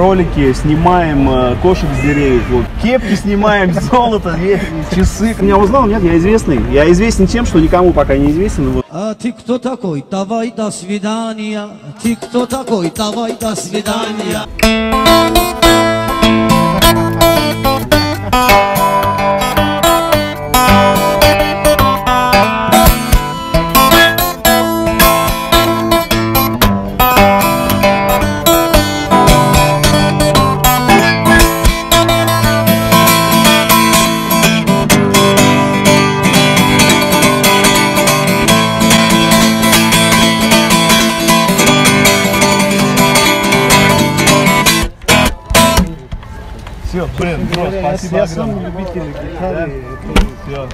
Ролики снимаем, э, кошек с деревьев, вот. кепки снимаем, золото, часы. Меня узнал? Нет, я известный. Я известен тем, что никому пока не известен. Вот. А ты кто такой? Давай до свидания. Ты кто такой? Давай до свидания. Все, блин, спасибо огромное. любитель гитары. Все.